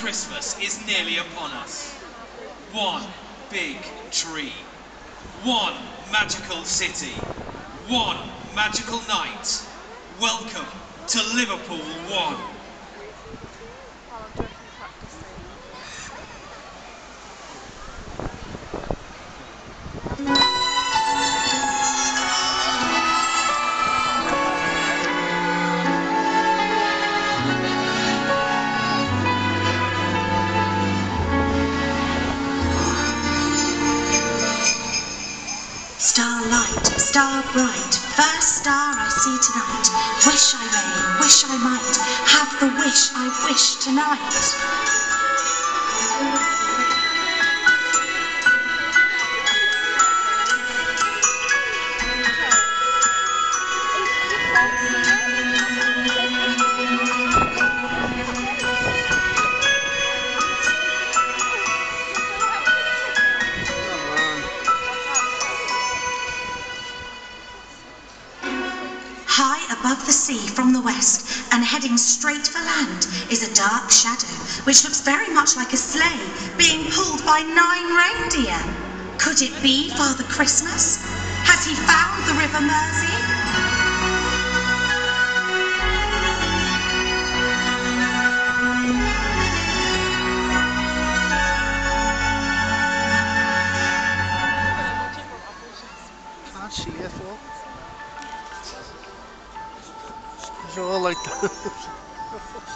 Christmas is nearly upon us. One big tree. One magical city. One magical night. Welcome to Liverpool One. Starlight, star bright, first star I see tonight. Wish I may, wish I might, have the wish I wish tonight. High above the sea from the west and heading straight for land is a dark shadow which looks very much like a sleigh being pulled by nine reindeer. Could it be Father Christmas? Has he found the River Mersey? Can't see So like that.